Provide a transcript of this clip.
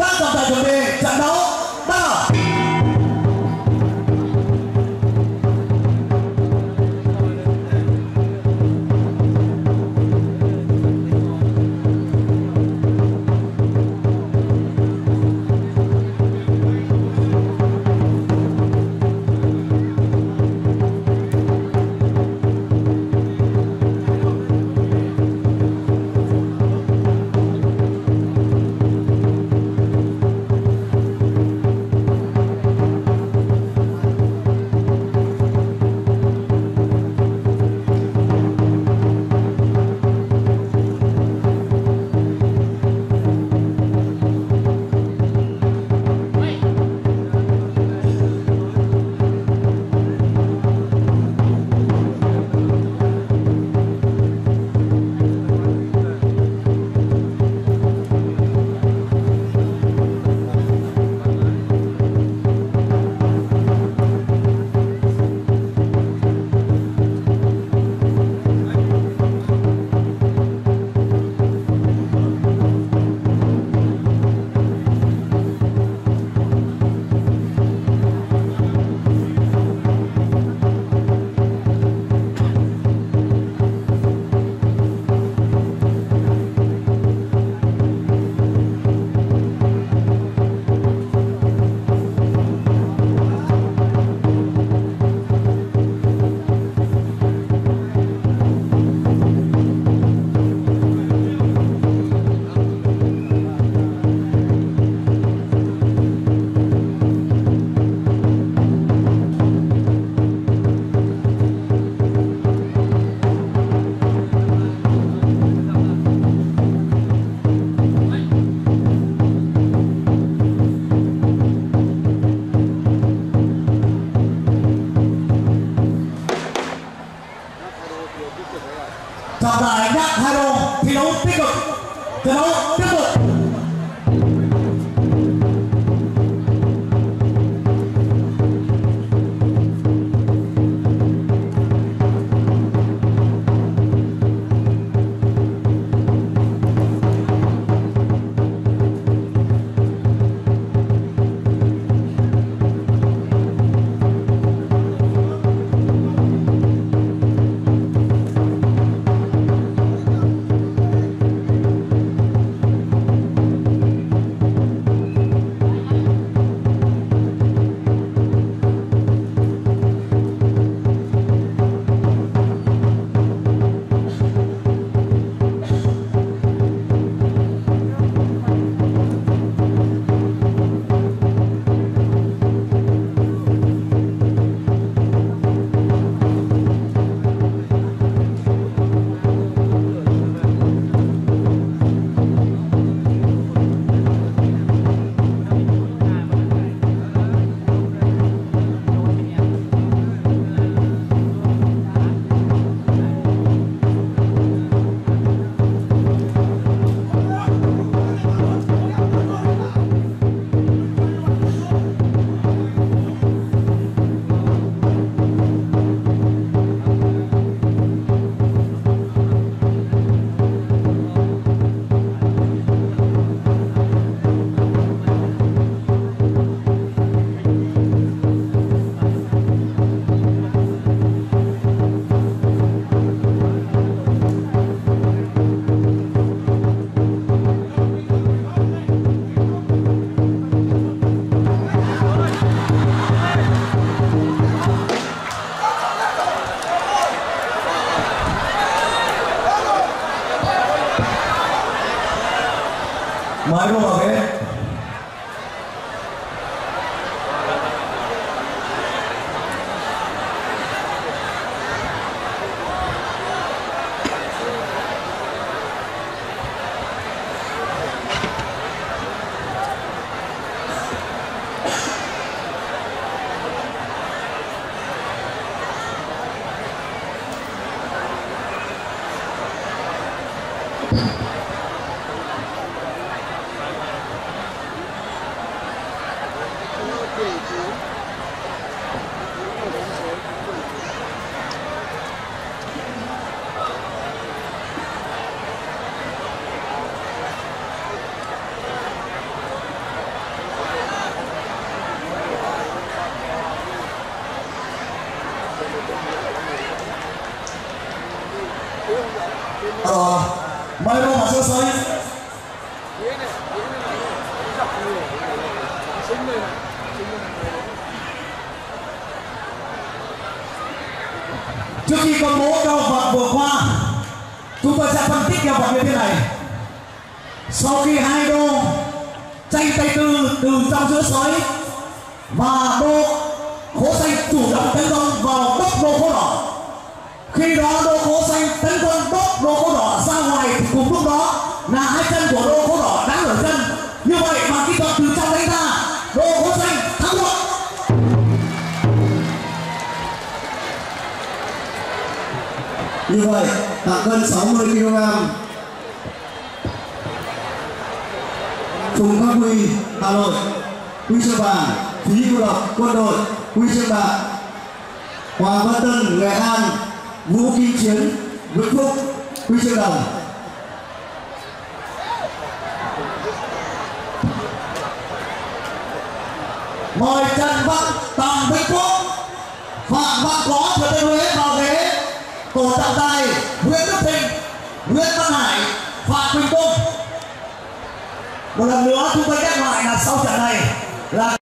Kaka Badomé. Trận đấu tiếp tục mời cô vào ghế ờ mời cô trước khi công bố cao vật vừa qua, chúng tôi sẽ phân tích cao vật như thế này. Sau khi hai đô tranh tay tư từ trong giữa sói và đô khố xanh chủ động tấn công vào bốc đô khố đỏ. Khi đó đô khố xanh tấn công là hai chân của đô khố đỏ đáng ở chân như vậy bằng kỹ thuật từ trong đánh ra đô khố xanh thắng lợi Như vậy, tạ cân 60 kg. Phùng Khắc Huy, Hà Nội. Huy chương vàng, Phí Cô Độc, Quân đội. Huy chương bạc, Hoàng Văn Tân, Nghệ An. Vũ Kim Chiến, Vĩnh Phúc. Huy chương đồng. Mời trần văn tàng vĩnh phúc phạm văn có, thừa thiên huế vào ghế. Tổ trọng tài nguyễn đức thịnh, nguyễn văn hải, phạm quỳnh công một lần nữa chúng tôi nhắc lại là sau trận này là